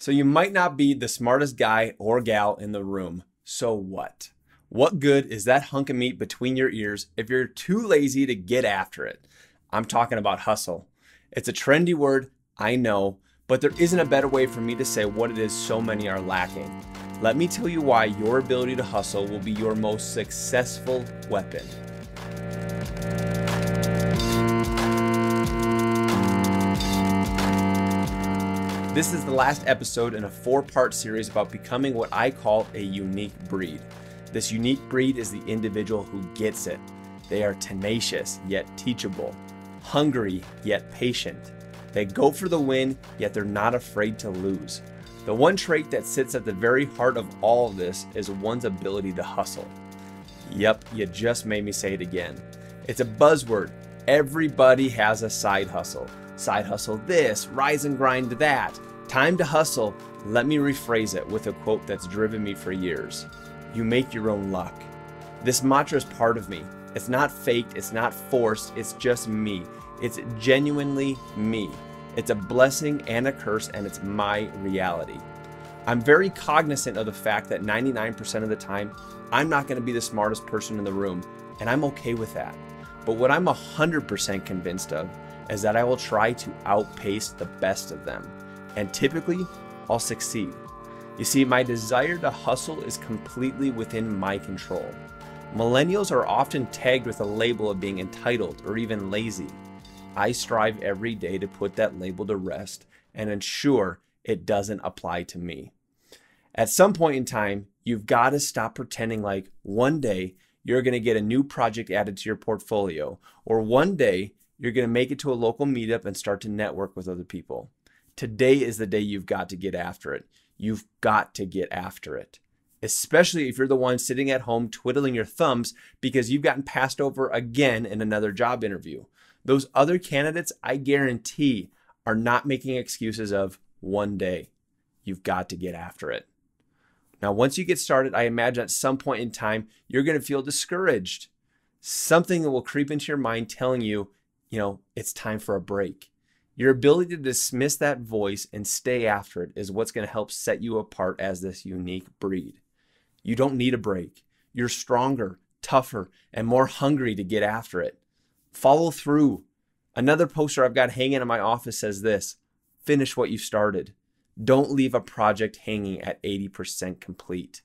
So you might not be the smartest guy or gal in the room. So what? What good is that hunk of meat between your ears if you're too lazy to get after it? I'm talking about hustle. It's a trendy word, I know, but there isn't a better way for me to say what it is so many are lacking. Let me tell you why your ability to hustle will be your most successful weapon. This is the last episode in a four part series about becoming what I call a unique breed. This unique breed is the individual who gets it. They are tenacious, yet teachable, hungry, yet patient. They go for the win, yet they're not afraid to lose. The one trait that sits at the very heart of all of this is one's ability to hustle. Yep, you just made me say it again. It's a buzzword. Everybody has a side hustle. Side hustle this, rise and grind that. Time to hustle. Let me rephrase it with a quote that's driven me for years. You make your own luck. This mantra is part of me. It's not faked, it's not forced, it's just me. It's genuinely me. It's a blessing and a curse, and it's my reality. I'm very cognizant of the fact that 99% of the time, I'm not going to be the smartest person in the room, and I'm okay with that. But what I'm 100% convinced of is that I will try to outpace the best of them and typically I'll succeed. You see, my desire to hustle is completely within my control. Millennials are often tagged with a label of being entitled or even lazy. I strive every day to put that label to rest and ensure it doesn't apply to me. At some point in time, you've got to stop pretending like one day you're going to get a new project added to your portfolio, or one day you're going to make it to a local meetup and start to network with other people. Today is the day you've got to get after it. You've got to get after it. Especially if you're the one sitting at home twiddling your thumbs because you've gotten passed over again in another job interview. Those other candidates, I guarantee, are not making excuses of one day. You've got to get after it. Now, once you get started, I imagine at some point in time, you're going to feel discouraged. Something that will creep into your mind telling you, you know, it's time for a break. Your ability to dismiss that voice and stay after it is what's going to help set you apart as this unique breed. You don't need a break. You're stronger, tougher, and more hungry to get after it. Follow through. Another poster I've got hanging in my office says this finish what you started. Don't leave a project hanging at 80% complete.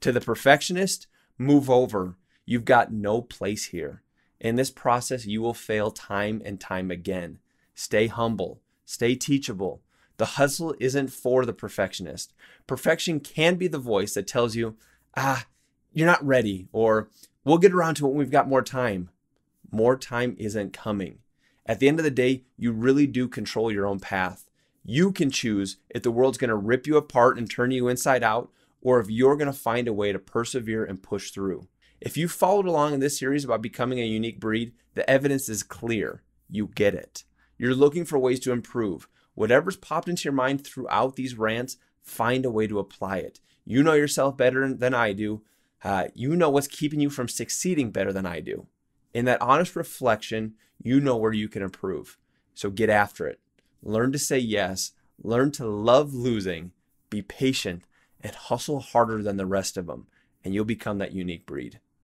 To the perfectionist, move over. You've got no place here. In this process, you will fail time and time again. Stay humble, stay teachable. The hustle isn't for the perfectionist. Perfection can be the voice that tells you, ah, you're not ready, or we'll get around to it when we've got more time. More time isn't coming. At the end of the day, you really do control your own path. You can choose if the world's going to rip you apart and turn you inside out, or if you're going to find a way to persevere and push through. If you followed along in this series about becoming a unique breed, the evidence is clear. You get it. You're looking for ways to improve. Whatever's popped into your mind throughout these rants, find a way to apply it. You know yourself better than I do. Uh, you know what's keeping you from succeeding better than I do. In that honest reflection, you know where you can improve. So get after it. Learn to say yes. Learn to love losing. Be patient and hustle harder than the rest of them, and you'll become that unique breed.